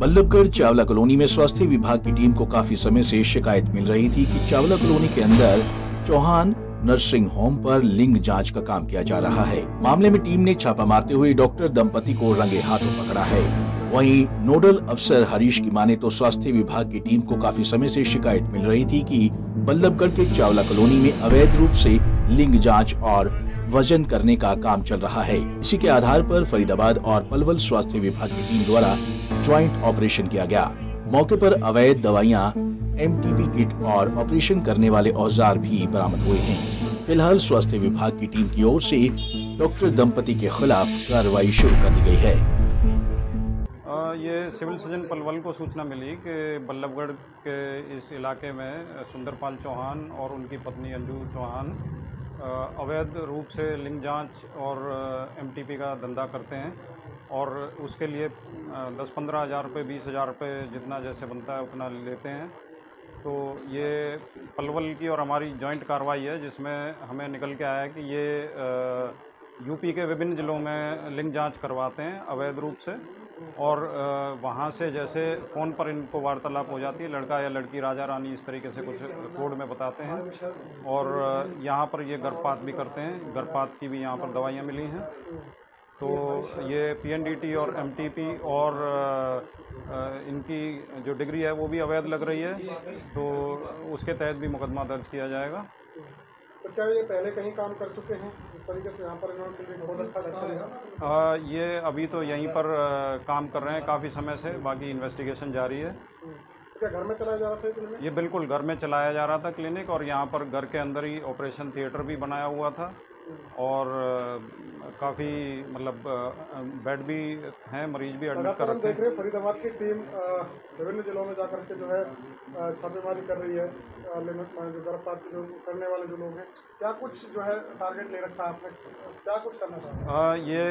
Ballabhgarh Chawla colony में स्वास्थ्य विभाग की टीम को काफ़ी समय से शिकायत मिल रही थी कि चावला कॉलोनी के अंदर चौहान नर्सिंग होम पर लिंग जाँच का काम किया जा रहा है। मामले में टीम ने छापा मारते हुए डॉक्टर दंपति को रंगे हाथों पकड़ा है। वहीं नोडल अफसर हरीश की माने तो स्वास्थ्य विभाग की टीम को काफ़ी समय से शिकायत मिल रही थी कि बल्लभगढ़ के चावला कॉलोनी में अवैध रूप से लिंग जाँच और वज़न करने का काम चल रहा है। इसी के आधार पर फरीदाबाद और पलवल स्वास्थ्य विभाग की टीम द्वारा ज्वाइंट ऑपरेशन किया गया। मौके पर अवैध दवाइयाँ एमटीपी किट और ऑपरेशन करने वाले औज़ार भी बरामद हुए हैं। फ़िलहाल स्वास्थ्य विभाग की टीम की ओर से डॉक्टर दंपति के खिलाफ कार्रवाई शुरू कर दी गई है। ये सिविल सर्जन पलवल को सूचना मिली कि बल्लभगढ़ के इस इलाके में सुंदरपाल चौहान और उनकी पत्नी अंजू चौहान अवैध रूप से लिंग जाँच और एमटीपी का धंधा करते हैं और उसके लिए दस पंद्रह हज़ार रुपये, बीस हज़ार रुपये जितना जैसे बनता है उतना लेते हैं। तो ये पलवल की और हमारी जॉइंट कार्रवाई है, जिसमें हमें निकल के आया है कि ये यूपी के विभिन्न ज़िलों में लिंग जाँच करवाते हैं अवैध रूप से। और वहाँ से जैसे फ़ोन पर इनको वार्तालाप हो जाती है, लड़का या लड़की, राजा रानी, इस तरीके से कुछ कोड में बताते हैं। और यहाँ पर ये गर्भपात भी करते हैं, गर्भपात की भी यहाँ पर दवाइयाँ मिली हैं। तो ये पीएनडीटी और एमटीपी और इनकी जो डिग्री है वो भी अवैध लग रही है तो उसके तहत भी मुकदमा दर्ज किया जाएगा। क्या ये पहले कहीं काम कर चुके हैं? इस तरीके से यहाँ पर इन्होंने रखा है। ये अभी तो यहीं पर काम कर रहे हैं काफ़ी समय से बाकी इन्वेस्टिगेशन जारी है। हम्म। क्या घर में चलाया जा रहा था क्लिनिक ये बिल्कुल घर में चलाया जा रहा था क्लिनिक और यहाँ पर घर के अंदर ही ऑपरेशन थिएटर भी बनाया हुआ था। और काफ़ी मतलब बेड भी हैं मरीज़ भी एडमिट कर रखे देख रहे हैं। फरीदाबाद की टीम विभिन्न जिलों में जाकर के जो है छापेमारी कर रही है जो गर्भपात जो करने वाले जो लोग हैं क्या कुछ जो है टारगेट ले रखा है आपने? क्या कुछ करना चाहते हैं? ये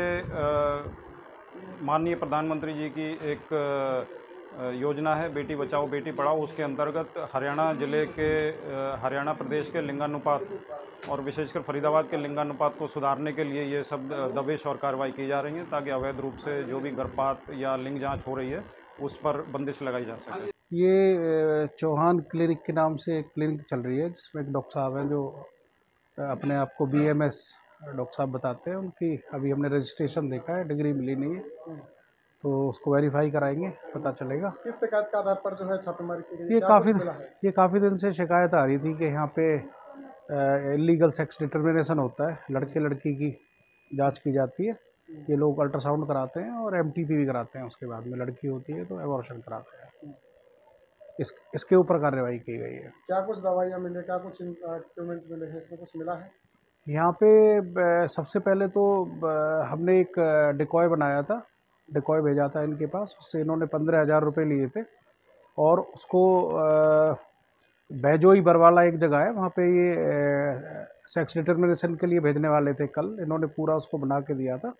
माननीय प्रधानमंत्री जी की एक योजना है, बेटी बचाओ, बेटी पढ़ाओ, उसके अंतर्गत हरियाणा ज़िले के हरियाणा प्रदेश के लिंगानुपात और विशेषकर फरीदाबाद के लिंगानुपात को सुधारने के लिए ये सब दबिश और कार्रवाई की जा रही है ताकि अवैध रूप से जो भी गर्भपात या लिंग जाँच हो रही है, उस पर बंदिश लगाई जा सके। ये चौहान क्लिनिक के नाम से एक क्लिनिक चल रही है, जिसमें एक डॉक्टर साहब हैं जो अपने आप को बी डॉक्टर साहब बताते हैं। उनकी अभी हमने रजिस्ट्रेशन देखा है, डिग्री मिली नहीं है। तो उसको वेरीफाई कराएँगे पता चलेगा। किस शिकायत के आधार पर जो है छापेमारी की गई? ये काफ़ी ये काफ़ी दिन से शिकायत आ रही थी कि यहाँ पे इलीगल सेक्स डिटर्मिनेशन होता है। लड़के लड़की की जाँच की जाती है। ये लोग अल्ट्रासाउंड कराते हैं और एमटीपी भी कराते हैं। उसके बाद में लड़की होती है तो एबॉर्शन कराते हैं। इस इसके ऊपर कार्रवाई की गई है। क्या कुछ दवाइयाँ मिले क्या कुछ इक्विपमेंट मिले हैं? इसमें कुछ मिला है? यहाँ पे सबसे पहले तो हमने एक डिकॉय बनाया था। डिकॉय भेजा था इनके पास, उससे इन्होंने पंद्रह हज़ार रुपये लिए थे। और उसको बैजोई बरवाला एक जगह है, वहाँ पे ये सेक्स डिटर्मिनेशन के लिए भेजने वाले थे कल। इन्होंने पूरा उसको बना के दिया था।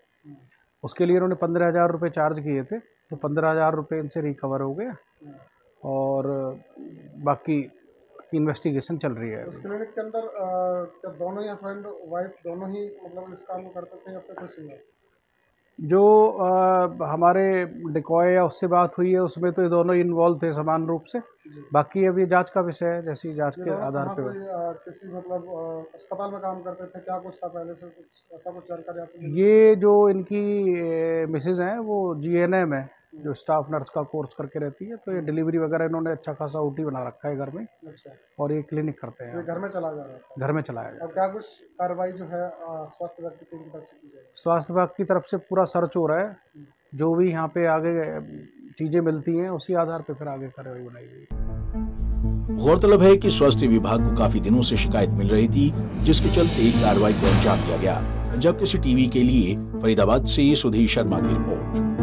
उसके लिए इन्होंने पंद्रह हज़ार रुपये चार्ज किए थे तो पंद्रह हज़ार रुपये इनसे रिकवर हो गए और बाकी इन्वेस्टिगेशन चल रही है क्लिनिक के अंदर दोनों ही हस्बैंड वाइफ दोनों ही मतलब इस काम को करते थे या फिर कुछ जो आ, हमारे डिकॉय या उससे बात हुई है उसमें तो ये दोनों इन्वॉल्व थे समान रूप से। बाकी अभी जाँच का विषय है जैसी जाँच के आधार पर किसी मतलब अस्पताल में काम करते थे क्या कुछ था पहले से कुछ ऐसा कुछ जानकारी ये जो इनकी मिसेज हैं वो जीएनएम है। जो स्टाफ नर्स का कोर्स करके रहती है तो ये डिलीवरी वगैरह इन्होंने अच्छा खासा ऊटी बना रखा है घर में अच्छा। और ये क्लिनिक करते हैं घर में चला जा रहा है? घर में चलाया जा रहा है क्या कुछ कार्रवाई जो है स्वास्थ्य विभाग की तरफ़ से की जाए स्वास्थ्य विभाग की तरफ़ से पूरा सर्च हो रहा है। जो भी यहाँ पे आगे चीज़ें मिलती हैं उसी आधार पर फिर आगे कार्रवाई बनाई गई। गौरतलब है कि स्वास्थ्य विभाग को काफ़ी दिनों से शिकायत मिल रही थी जिसके चलते कार्रवाई को अंजाम दिया गया पंजाब के टीवी के लिए फरीदाबाद से सुधीर शर्मा की रिपोर्ट।